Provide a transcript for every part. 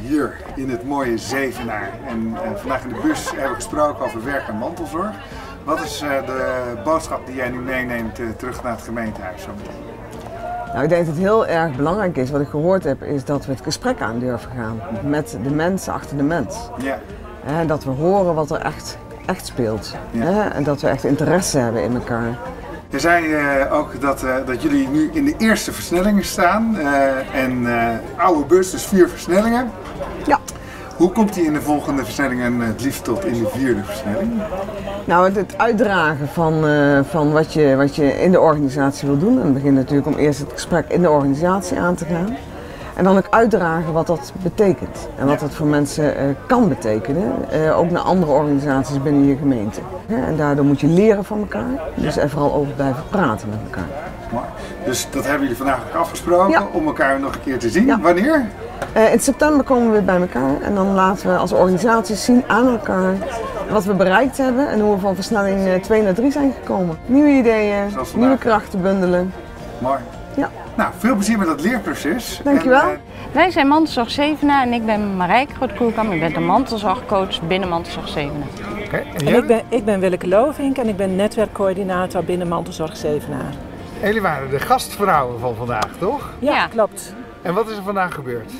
hier in het mooie Zevenaar. En eh, vandaag in de bus hebben we gesproken over werk en mantelzorg. Wat is eh, de boodschap die jij nu meeneemt eh, terug naar het gemeentehuis? Nou, ik denk dat het heel erg belangrijk is, wat ik gehoord heb, is dat we het gesprek aan durven gaan met de mensen achter de mens. Ja, Hè, dat we horen wat er echt, echt speelt. Ja. En dat we echt interesse hebben in elkaar. Je zei eh, ook dat, eh, dat jullie nu in de eerste versnellingen staan. eh, en oude bus, dus vier versnellingen. Ja. Hoe komt die in de volgende versnellingen het liefst tot in de vierde versnelling? Nou, het, het uitdragen van, van wat, je, wat je in de organisatie wil doen. En het begint natuurlijk om eerst het gesprek in de organisatie aan te gaan. En dan ook uitdragen wat dat betekent. En wat dat voor mensen eh, kan betekenen. eh, ook naar andere organisaties binnen je gemeente. Hè, En daardoor moet je leren van elkaar. Dus er vooral over blijven praten met elkaar. Mooi. Dus dat hebben jullie vandaag ook afgesproken Ja. om elkaar nog een keer te zien. Ja. Wanneer? Eh, in september komen we weer bij elkaar en dan laten we als organisatie zien aan elkaar wat we bereikt hebben en hoe we van versnelling eh, 2 naar 3 zijn gekomen. Nieuwe ideeën, nieuwe krachten bundelen. Mooi. Ja. Nou, veel plezier met dat leerproces. Dankjewel. En, eh, Wij zijn Mantelzorg Zevenaar en ik ben Marijke Groot-Koelkamp. Ik ben de mantelzorgcoach binnen Mantelzorg Zevenaar. Oké, en ik ben, ik ben Willeke Lovink en ik ben netwerkcoördinator binnen Mantelzorg Zevenaar. Jullie waren de gastvrouwen van vandaag, toch? Ja, Ja. klopt. En wat is er vandaag gebeurd?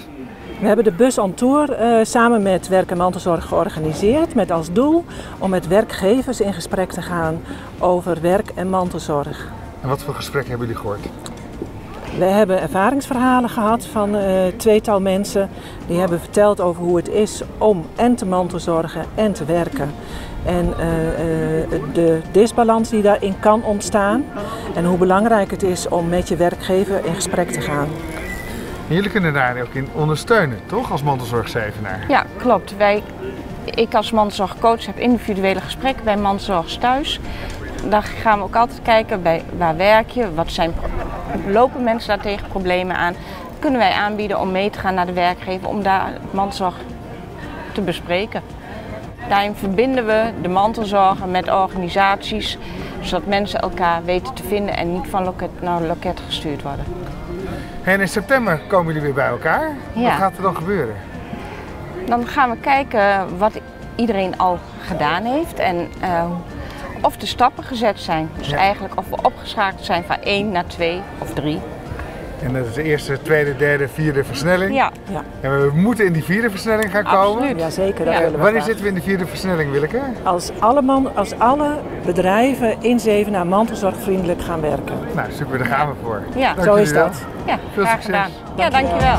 We hebben de bus on tour eh, samen met Werk en Mantelzorg georganiseerd met als doel om met werkgevers in gesprek te gaan over werk en mantelzorg. En wat voor gesprekken hebben jullie gehoord? We hebben ervaringsverhalen gehad van eh tweetal mensen die hebben verteld over hoe het is om en te mantelzorgen en te werken. En eh, eh, de disbalans die daarin kan ontstaan en hoe belangrijk het is om met je werkgever in gesprek te gaan. En jullie kunnen daar ook in ondersteunen, toch? Als mantelzorgzevenaar. Ja, klopt. Wij, ik als mantelzorgcoach heb individuele gesprekken bij mantelzorgers thuis. Daar gaan we ook altijd kijken bij waar werk je, wat zijn, lopen mensen daar tegen problemen aan. Kunnen wij aanbieden om mee te gaan naar de werkgever om daar mantelzorg te bespreken. Daarin verbinden we de mantelzorger met organisaties, zodat mensen elkaar weten te vinden en niet van loket naar loket gestuurd worden. En in september komen jullie weer bij elkaar. Ja. Wat gaat er dan gebeuren? Dan gaan we kijken wat iedereen al gedaan heeft en eh, of de stappen gezet zijn. Dus Ja. eigenlijk of we opgeschakeld zijn van 1 naar 2 of 3. En dat is de eerste, tweede, derde, vierde versnelling. Ja, Ja, En we moeten in die vierde versnelling gaan komen. Absoluut. ja zeker. Dat Ja. willen we Wanneer zitten we in de vierde versnelling, Willeke? Als alle, man, als alle bedrijven in Zevenaar mantelzorgvriendelijk gaan werken. Nou, super, daar gaan we voor. Ja. Dank Zo is wel. dat. ja Veel graag succes. gedaan. Ja, dankjewel.